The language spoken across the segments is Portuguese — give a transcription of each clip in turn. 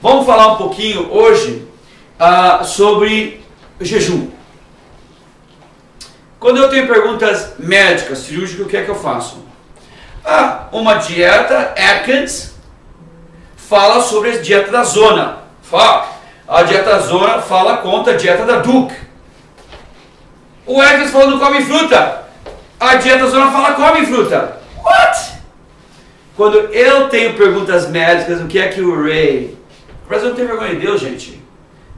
Vamos falar um pouquinho hoje uh, sobre jejum. Quando eu tenho perguntas médicas, cirúrgicas, o que é que eu faço? Ah, uma dieta Atkins fala sobre a dieta da zona. Fala. A dieta da zona fala contra a dieta da Duke. O Atkins falou não come fruta. A dieta da zona fala come fruta. What? Quando eu tenho perguntas médicas, o que é que o Ray... O Brasil não tem vergonha de Deus, gente.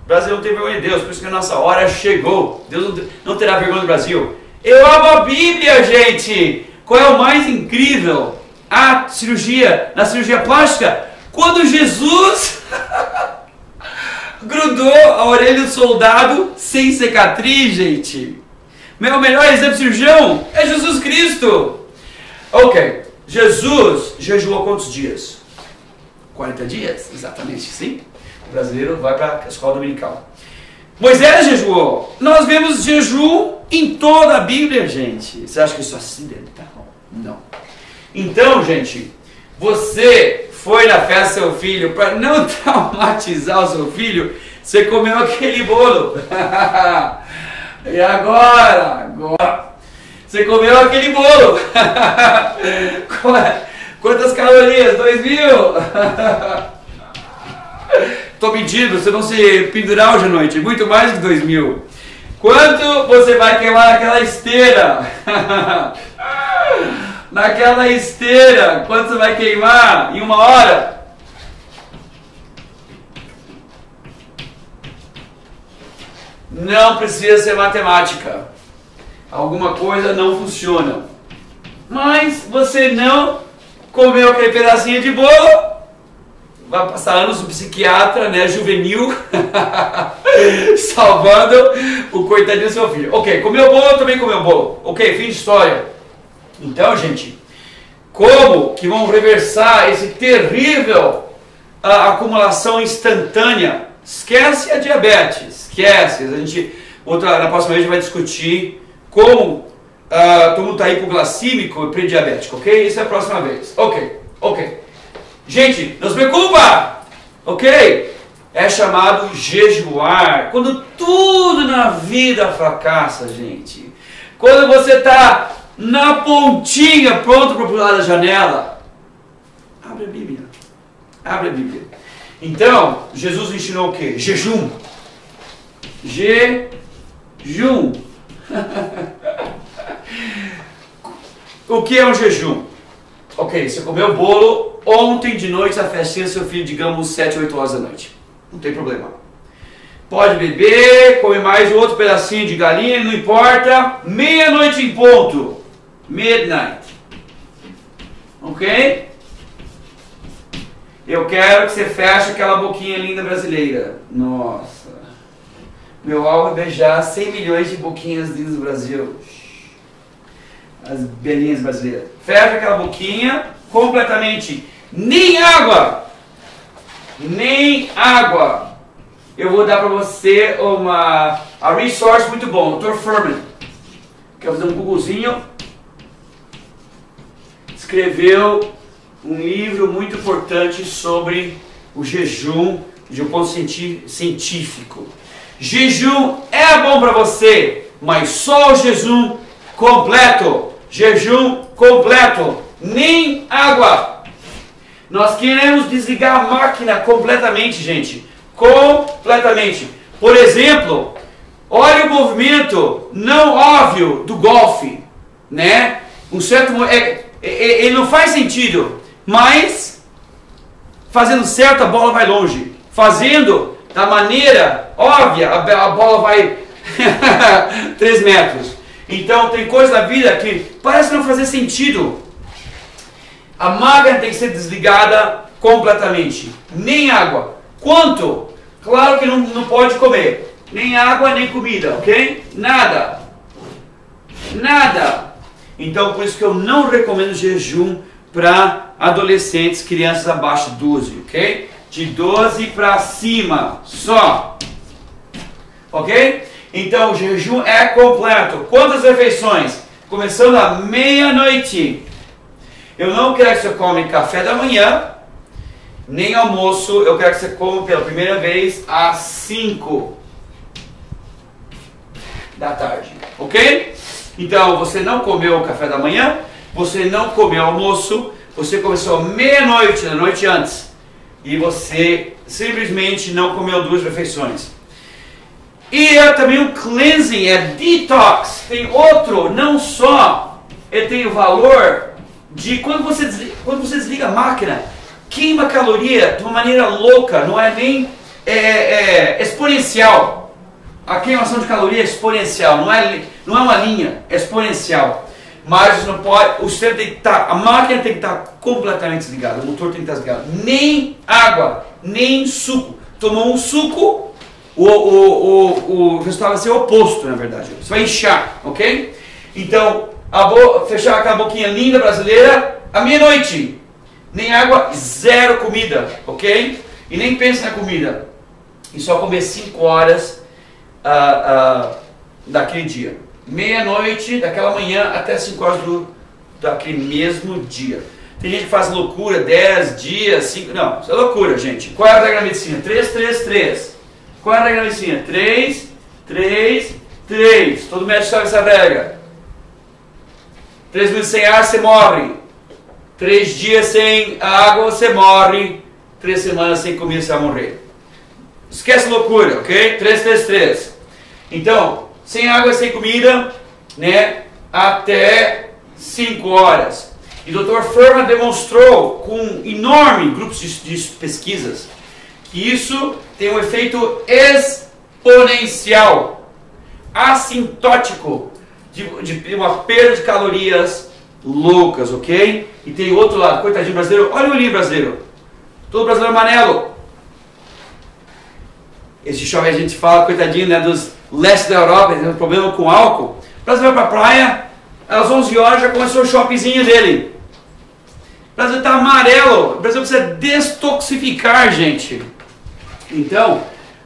O Brasil não tem vergonha de Deus, por isso que a nossa hora chegou. Deus não terá vergonha do Brasil. Eu amo a Bíblia, gente! Qual é o mais incrível? A cirurgia, na cirurgia plástica, quando Jesus grudou a orelha do soldado sem cicatriz, gente. Meu melhor exemplo cirurgião é Jesus Cristo. Ok, Jesus jejuou quantos dias? 40 dias, exatamente, sim. O brasileiro vai para a escola dominical. Moisés jejuou. Nós vemos jejum em toda a Bíblia, gente. Você acha que isso é acidental? Não. Então, gente, você foi na festa do seu filho para não traumatizar o seu filho, você comeu aquele bolo. e agora? Agora. Você comeu aquele bolo. É? Quantas calorias? Dois mil? Tô mentindo, você não se pendurar hoje à noite. Muito mais que dois mil. Quanto você vai queimar naquela esteira? naquela esteira, quanto você vai queimar em uma hora? Não precisa ser matemática. Alguma coisa não funciona. Mas você não comeu aquele pedacinho de bolo, vai passar anos no psiquiatra, né, juvenil, salvando o coitadinho do seu filho. Ok, comeu bolo, também comeu bolo. Ok, fim de história. Então, gente, como que vão reversar esse terrível a, acumulação instantânea? Esquece a diabetes, esquece. A gente, outra, na próxima vez a gente vai discutir como uh, todo mundo está hipoglicêmico e pré-diabético, ok? Isso é a próxima vez. Ok, ok. Gente, não se preocupa, ok? É chamado jejuar. Quando tudo na vida fracassa, gente. Quando você está na pontinha, pronto para pular da janela. Abre a Bíblia. Abre a Bíblia. Então, Jesus ensinou o que? Jejum. Jejum. O que é um jejum? Ok, você comeu bolo ontem de noite, a festinha do seu filho, digamos, 7, 8 horas da noite. Não tem problema. Pode beber, comer mais outro pedacinho de galinha, não importa. Meia-noite em ponto. Midnight. Ok? Eu quero que você feche aquela boquinha linda brasileira. Nossa. Meu alvo é beijar 100 milhões de boquinhas lindas do Brasil as belinhas brasileiras. Fecha aquela boquinha completamente. Nem água! Nem água! Eu vou dar para você uma a resource muito bom, Dr. Furman. Quer fazer um googlezinho? Escreveu um livro muito importante sobre o jejum de um ponto científico. Jejum é bom para você, mas só o jejum completo jejum completo, nem água. Nós queremos desligar a máquina completamente, gente. Completamente. Por exemplo, olha o movimento não óbvio do golfe, né? Um certo é, é, é, ele não faz sentido, mas fazendo certo a bola vai longe. Fazendo da maneira óbvia a, bola vai 3 metros. Então tem coisas na vida que parece não fazer sentido. A máquina tem que ser desligada completamente. Nem água. Quanto? Claro que não, não pode comer. Nem água, nem comida, ok? Nada. Nada. Então por isso que eu não recomendo jejum para adolescentes, crianças abaixo de 12, ok? De 12 para cima, só. Ok? Então o jejum é completo. Quantas refeições? Começando à meia-noite. Eu não quero que você come café da manhã, nem almoço. Eu quero que você coma pela primeira vez às 5 da tarde, ok? Então você não comeu o café da manhã, você não comeu almoço, você começou meia-noite, na noite antes, e você simplesmente não comeu duas refeições. E é também um cleansing, é detox. Tem outro, não só ele tem o valor de quando você desliga, quando você desliga a máquina, queima caloria de uma maneira louca, não é nem é, é, exponencial. A queimação de caloria é exponencial, não é, não é uma linha, é exponencial. Mas não pode, o sistema tem que estar, tá, a máquina tem que estar tá completamente desligada, o motor tem que estar desligado. Nem água, nem suco. Tomou um suco, o, o, o, o resultado vai ser oposto, na verdade. Você vai inchar, ok? Então, bo, fechar aquela boquinha linda brasileira, à meia-noite. Nem água, zero comida, ok? E nem pense na comida. E só comer 5 horas uh, uh, daquele dia. Meia-noite daquela manhã até 5 horas do, daquele mesmo dia. Tem gente que faz loucura, 10 dias, 5. Não, isso é loucura, gente. Qual é a regra da medicina? 3, 3, 3. Qual é a regra da medicina? 3, 3, 3. Todo médico sabe essa regra. 3 minutos sem ar, você morre. 3 dias sem água, você morre. 3 semanas sem comida, você vai morrer. Esquece loucura, ok? 3, 3, 3. Então, sem água, sem comida, né? Até 5 horas. E o Dr. Furman demonstrou com enorme grupos de, de pesquisas que isso tem um efeito exponencial, assintótico, de, de uma perda de calorias loucas, ok? E tem outro lado, coitadinho brasileiro, olha o olhinho brasileiro, todo brasileiro amarelo. Esse jovem a gente fala, coitadinho, né, dos leste da Europa, tem um problema com álcool. O brasileiro vai pra praia, às 11 horas já começou o shoppingzinho dele. O Brasil está amarelo. O Brasil precisa destoxificar, gente. Então,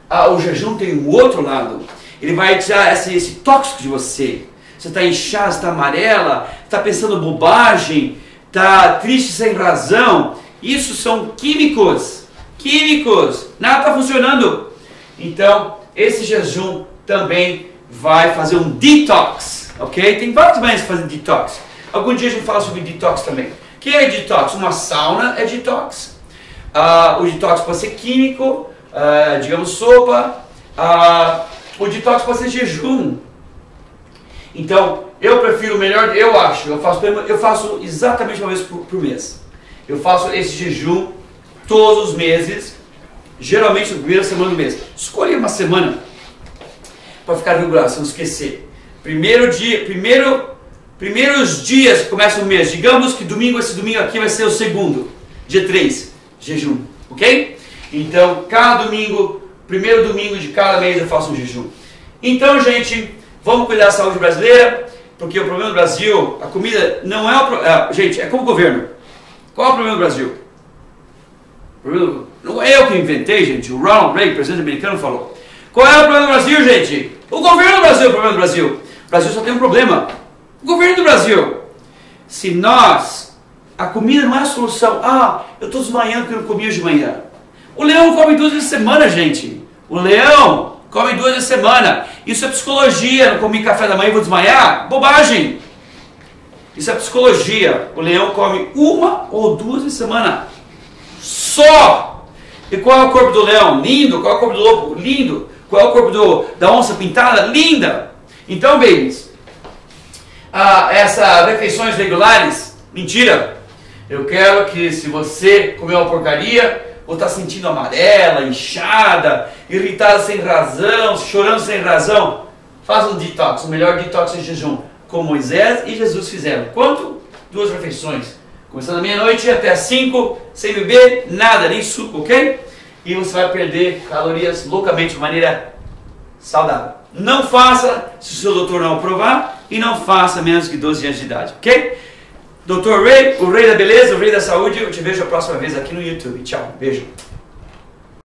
a, o jejum tem o outro lado. Ele vai tirar esse, esse tóxico de você. Você está inchado, está amarela, está pensando bobagem, está triste sem razão. Isso são químicos. Químicos. Nada está funcionando. Então, esse jejum também vai fazer um detox. Ok? Tem várias maneiras de fazer detox. Algum dia a gente fala sobre detox também. O que é detox? Uma sauna é detox. Uh, o detox pode ser químico, uh, digamos sopa. Uh, o detox pode ser jejum. Então, eu prefiro melhor, eu acho, eu faço, eu faço exatamente uma vez por, por mês. Eu faço esse jejum todos os meses, geralmente na primeira semana do mês. Escolha uma semana para ficar regular, se não esquecer. Primeiro dia, primeiro, primeiros dias começa o mês, digamos que domingo, esse domingo aqui vai ser o segundo, dia 3, jejum, ok? Então, cada domingo, primeiro domingo de cada mês eu faço um jejum. Então, gente, vamos cuidar da saúde brasileira, porque o problema do Brasil, a comida não é o problema. Gente, é como o governo. Qual é o problema do Brasil? Não é eu que inventei, gente. O Ronald Reagan, presidente americano, falou. Qual é o problema do Brasil, gente? O governo do Brasil é o problema do Brasil. O Brasil só tem um problema. O governo do Brasil. Se nós, a comida não é a solução. Ah, eu estou desmanhando porque eu não comi hoje de manhã. O leão come duas vezes por semana, gente. O leão come duas vezes por semana. Isso é psicologia. Não comi café da manhã e vou desmaiar? Bobagem. Isso é psicologia. O leão come uma ou duas vezes por semana. Só. E qual é o corpo do leão? Lindo. Qual é o corpo do lobo? Lindo. Qual é o corpo do, da onça pintada? Linda! Então, babies, ah, essas refeições regulares, mentira! Eu quero que se você comer uma porcaria, ou está sentindo amarela, inchada, irritada sem razão, chorando sem razão, faz um detox. O melhor detox é jejum, como Moisés e Jesus fizeram. Quanto? Duas refeições. Começando meia-noite até às 5, sem beber nada, nem suco, ok? e você vai perder calorias loucamente de maneira saudável. Não faça se o seu doutor não aprovar e não faça menos que 12 anos de idade, ok? Doutor Ray, o rei da beleza, o rei da saúde, eu te vejo a próxima vez aqui no YouTube. Tchau, beijo.